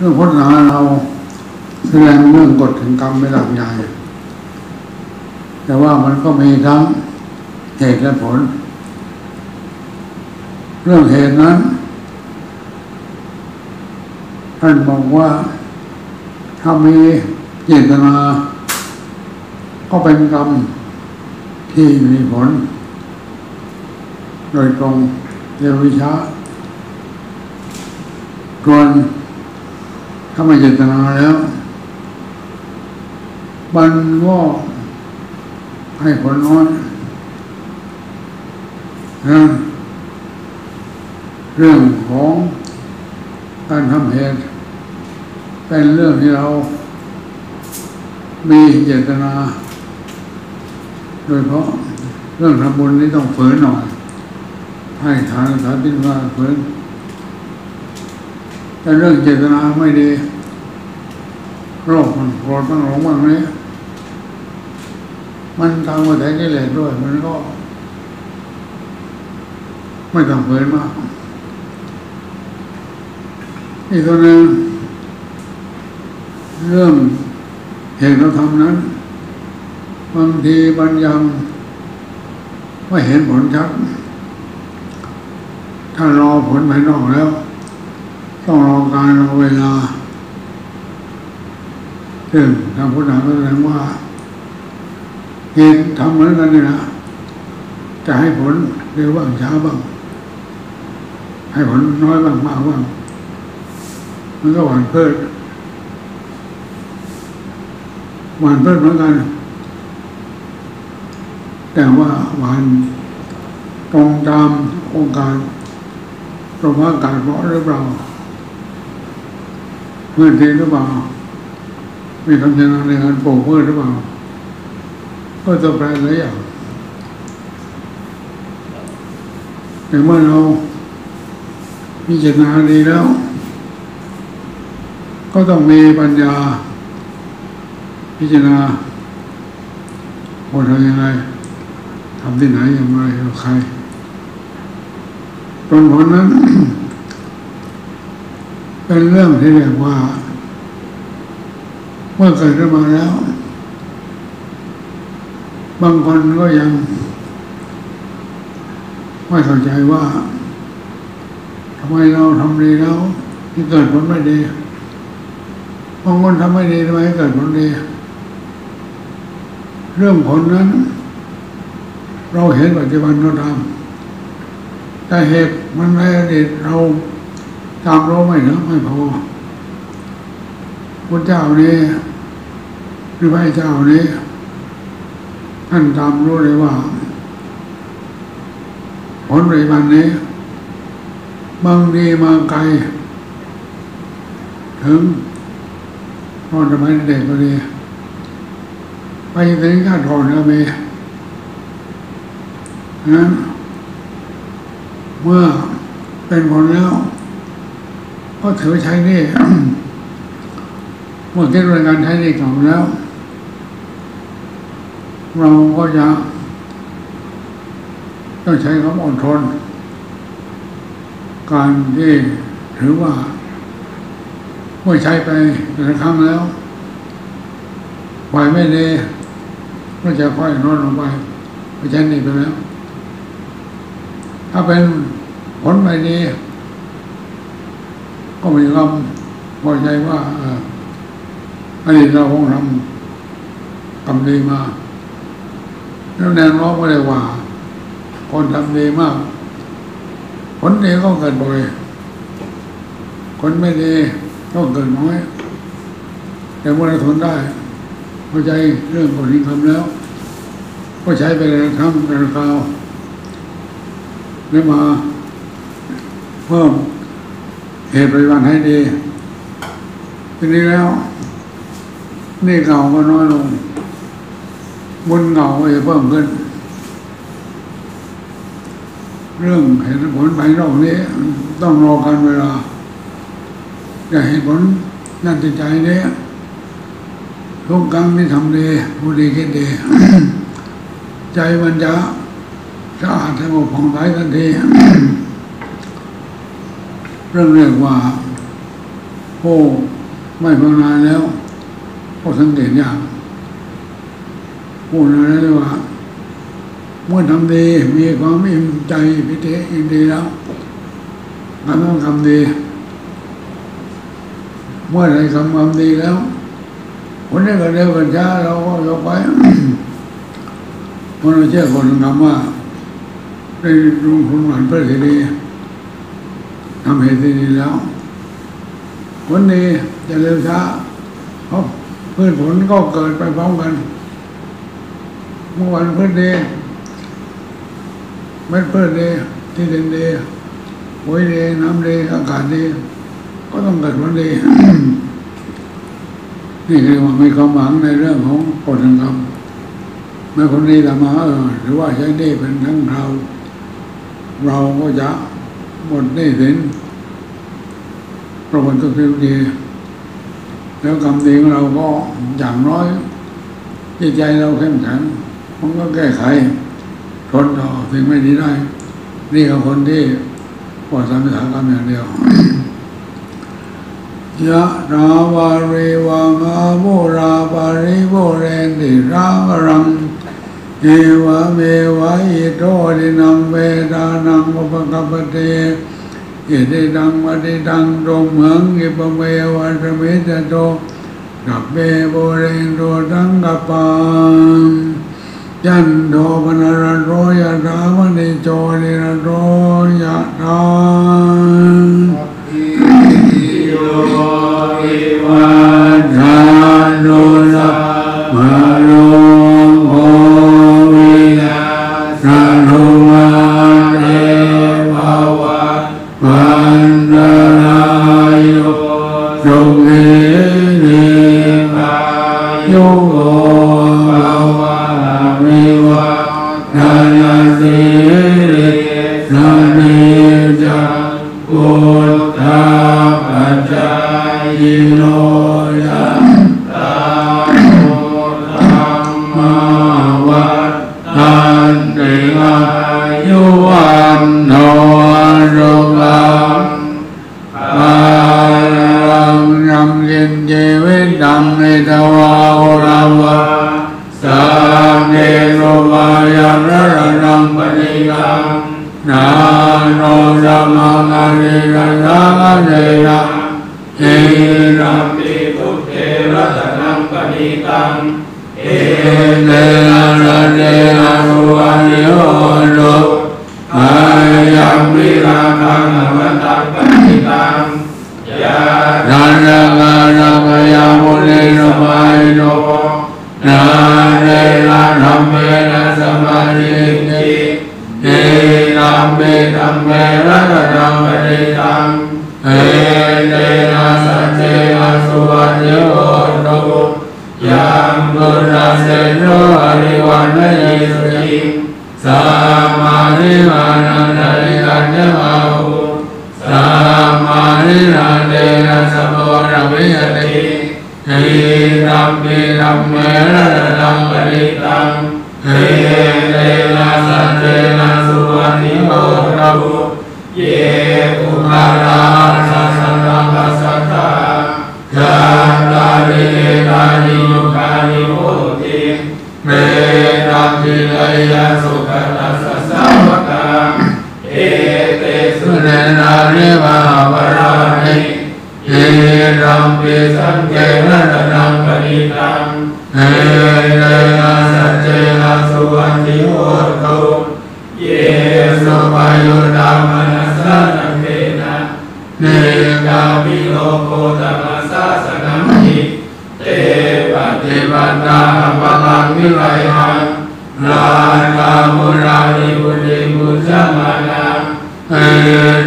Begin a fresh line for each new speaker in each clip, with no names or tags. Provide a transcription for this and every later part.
เรื่องพุทธศาสนาเราแสดงเรื่องกฎแห่งกรรมไม่หลักใหญ่ แต่ว่ามันก็มีทั้งเหตุและผล เรื่องเหตุนั้น ท่านบอกว่าถ้ามีเจตนา ก็เป็นกรรมที่มีผล โดยตรงเรียวิชาส่วน ถ้าไม่เจตนาแล้ว มันก็ให้ผลน้อยนะเรื่องของการทำเหตุ เป็นเรื่องที่เรา มีเจตนา โดยเพราะเรื่องทำบุญนี้ต้องฝืนหน่อย ให้ทานสาธิตว่าฝืนแต่เรื่องเจตนาไม่ดี โรคมันโกรธมันหลงบ้างนี้มันทำมาแต่กิเลสด้วย มันก็ ไม่ต้องเผยมากอีกตัวนึ่งเรื่องเหตุเราทำนั้นบางทีบางยังไม่เห็นผลชัด ถ้ารอผลภายนอกแล้ว ต้องรอการรอเวลา ซึ่งทางพุทธะก็แสดงว่าเหตุทำเหมือนกันนี่นะจะให้ผลเร็วบ้างช้าบ้าง ให้ผลน้อยบ้างมากบ้างมันก็หวานเพิ่มหวานเพิ่มเหมือนกัน แต่ว่าหวานตรงตามองค์การตรงว่าการเพราะหรือเปล่าเพื่อนทีหรือเปล่า มีคำชนะในการปลูกพืชหรือเปล่าก็จะแปลหลายอย่างแต่เมื่อเราพิจารณาดีแล้ว ก็ต้องมีปัญญา พิจารณาคนทำยังไงทำที่ไหนอย่างไรกับใครผลผลนั้น เป็นเรื่องที่เรียกว่า เมื่อเกิดขึ้นมาแล้ว บางคนก็ยัง ไม่เข้าใจว่าทำไมเราทำดีแล้วที่เกิดผลไม่ดีบางคนทำไม่ดีทำไมเกิดผลดี เรื่องผลนั้น เราเห็นปัจจุบันเราทำแต่เหตุมันในอดีตเราตามรู้ไม่นะไม่พอ พระเจ้านี้หรือพระเจ้านี้ ท่านตามรู้เลยว่า ผลในวันนี้ บางดีมาไกล ถึงตอนสมัยเด็กก็ดีไปถึงข้าทอนก็มีนั้นเมื่อเป็นผลแล้ว ก็ถือใช้นี่ มื่อคิดรายการใช้นี่ก่อนแล้ว เราก็จะต้องใช้คำอดทน การที่ถือว่า เมื่อใช้ไปแต่ละครั้งแล้วไหวไม่ดีก็จะค่อยลดลงไปไปใช้นี่ไปแล้ว ถ้าเป็นผลไม่ดีก็มีความพอใจว่าเอออันนี้เราคงทำกรรมดีมาแล้วแนวโน้มก็เลยว่า คนทำดีมากผลดีก็เกิดบ่อยคนไม่ดีก็เกิดน้อย แต่เมื่อเราทนได้เข้าใจเรื่องกฎนิคำแล้ว ก็ใช้ไปเลยทำการคราวได้มาเพิ่มเหตุปฏิบัติให้ดีทีนี้แล้ว นี่เก่าก็น้อยลงบนเก่าก็จะเพิ่มขึ้น เรื่องเหตุผลภายนอกนี้ ต้องรอการเวลาจะเหตุผลนั่นจิตใจนี้ทุกครั้งที่ทำดีผู้ดีคิดดี ใจมันจะสะอาดสงบผ่องใสทันทีเรื่องเรียกว่าผู้ไม่ภาวนาแล้ว ก็สังเกตยากพูดอะไรเลยว่า เมื่อทำดีมีความอิ่มใจพิเศษอิ่มดีแล้วการต้องทำดี เมื่อไรทำความดีแล้วคนนี้ก็เร็วกันช้าเราก็ยกไว้เพระเราเชื่อคนคำว่าได้ลงทุนหวานเพื่อที่ดีทำเหตุดีแล้วผลดีจะเร็วช้าเพราะ พืชผลก็เกิดไปพร้อมกัน เมื่อวันพืชดีเม็ดพืชดีที่ดินดีปุ๋ยดีน้ำดีอากาศดีก็ต้องเกิดผลดีนี่คือว่ามีความหวังในเรื่องของกฎแห่งกรรมแม้คนนี้ทำมาเออหรือว่าใช้หนี้เป็นทั้งเราเราก็จะหมดหนี้สินประวัติทุกทีดี แล้วกรรมดีของเราก็อย่างน้อยจิตใจเราเข้มแข็งมันก็แก้ไขทนต่อสิ่งไม่ดีได้ นี่คือคนที่ปลอดสารพิษกรรมอย่างเดียวยะนาวาริวังอาโมราปาริโมเรนติราวรังเอวะเมวะอิโตดินังเวดานังอุปกัปปเต อิติดังวัติดังโตเหมืองอิปเมวัสเมจโตกับเบโบเรนโตตังกับปังยันโทปนารโรยะธามณิโจนิรโรยะธา
โย
ปิ
พุทเทรัตนังปณิตังเอ
เอเนนะระเนนะสุวรรณโยโนอายัมวิราคังอมตังปฏิตัง
ยา
นานาคานาคยามุนีนมายโนนาเนนะธรรมเมนะส มปิรัมเมระรังปริตัง อิระบุ
เย
อุ
อุ
ปา
ปา
รา
รา
สั
สั
ส
ส
สั
สั
งเกา
คา
นิ
นิ
โม
โมติ
เมตัมปิเลยาสุข
กั
ตั
ส
ส
สะตสุ
สุเนนาริวาปราณิเอรัมปิสังเกระนังปณิตังเอเรนะสัจเจนะสุวัติโหตุ
เย
สุปายุตาม
ม
นั
นั
ส
สะสะนังเทนะ
เน
กาา
มิโล
โลโกตมัสสะสนังหิเตป
ป
ฏิ
ฏิ
บั
บั
ติ
ติ
ตาปะลังวิไลหัง
งลานกามุรานิบุริบุสมา เอ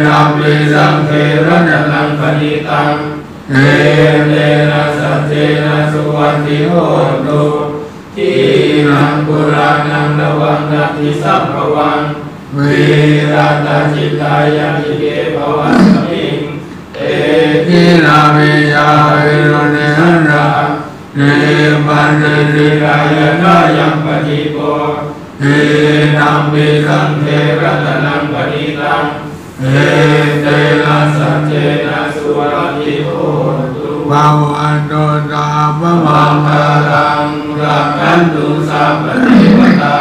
รัมปิสังเกระนั
นั
ง
งปณิตัง
เอเนนะสัจเจนะสุวัติ
ติ
โห
โห
ตุ
ตุทีนังปุรานังนวังนาทิสัมภวัง
เว
วี
ร
ราตาจิตายานิเกภวัสมิงเต
ทินามิยาวิโรเนหราเนปันติริกายา
ย
นา
นา
ยั
ยังงปฏิโก
เอนัมปิสั
สั
งเทระ
ตนังปณิตัง
เอ
เตนะสัจเจนะสุรติโหตุ
ภาวันโตตา
มั
วั
งคารังรักขันตุสัพพเทวตา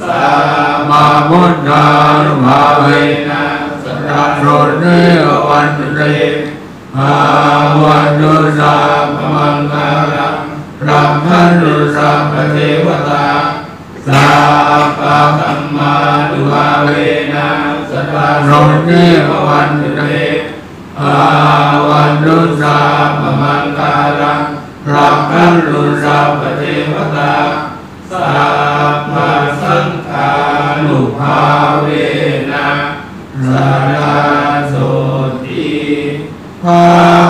สัม
มา
มา
พุทธานุภาเวนะ
สัต
ตาโรเนวันเตภาวันโตตาภ
มังคารังรักขันตุสัพ
พ
พ
พ
เทวตา สัพพะธรรมาตุอาเวนะสัพพ
โร
ติภ
วัน
เต
ภา
วันรุ
สา
ปมั
งกาลังรักขันรุสาปเทวตา
สัพพสังฆานุภาเวนะสาราโสติภา